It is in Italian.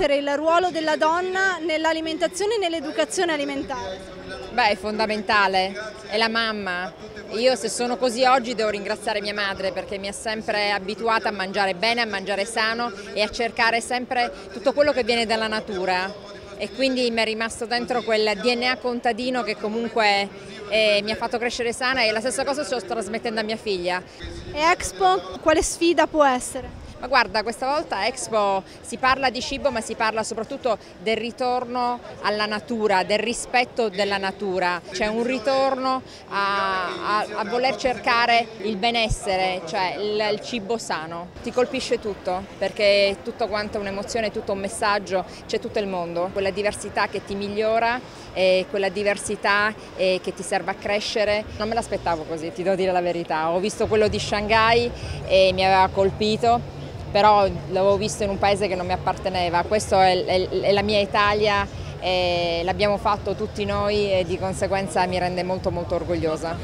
essere il ruolo della donna nell'alimentazione e nell'educazione alimentare? Beh, è fondamentale, è la mamma. Io se sono così oggi devo ringraziare mia madre perché mi ha sempre abituata a mangiare bene, a mangiare sano e a cercare sempre tutto quello che viene dalla natura. E quindi mi è rimasto dentro quel DNA contadino che comunque eh, mi ha fatto crescere sana e la stessa cosa sto trasmettendo a mia figlia. E Expo quale sfida può essere? Ma guarda, questa volta Expo si parla di cibo ma si parla soprattutto del ritorno alla natura, del rispetto della natura. C'è un ritorno a, a, a voler cercare il benessere, cioè il, il, cibo sano. Ti colpisce tutto perché è tutto quanto un'emozione, tutto un messaggio, c'è tutto il mondo. Quella diversità che ti migliora e quella diversità che ti serve a crescere. Non me l'aspettavo così, ti devo dire la verità. Ho visto quello di Shanghai e mi aveva colpito però l'avevo visto in un paese che non mi apparteneva, questa è, è, è, la mia Italia, l'abbiamo fatto tutti noi e di conseguenza mi rende molto molto orgogliosa.